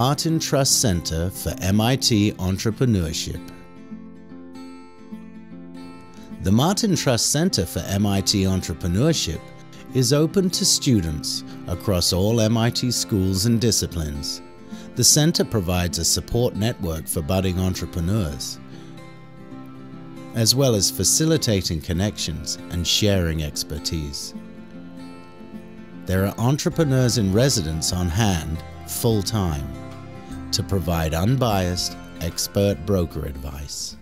Martin Trust Center for MIT Entrepreneurship. The Martin Trust Center for MIT Entrepreneurship is open to students across all MIT schools and disciplines. The center provides a support network for budding entrepreneurs, as well as facilitating connections and sharing expertise. There are entrepreneurs in residence on hand full time to provide unbiased, expert broker advice.